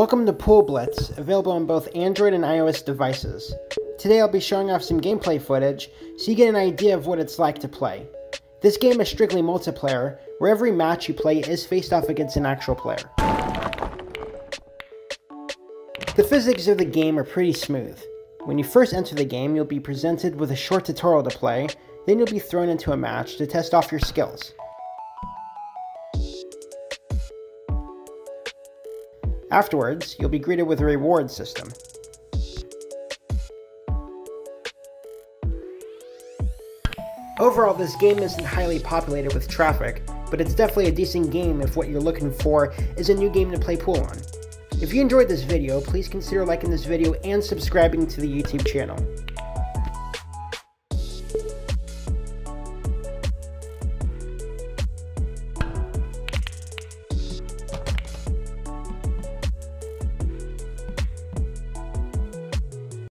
Welcome to Pool Blitz, available on both Android and iOS devices. Today I'll be showing off some gameplay footage so you get an idea of what it's like to play. This game is strictly multiplayer, where every match you play is faced off against an actual player. The physics of the game are pretty smooth. When you first enter the game, you'll be presented with a short tutorial to play, then you'll be thrown into a match to test off your skills. Afterwards, you'll be greeted with a reward system. Overall, this game isn't highly populated with traffic, but it's definitely a decent game if what you're looking for is a new game to play pool on. If you enjoyed this video, please consider liking this video and subscribing to the YouTube channel.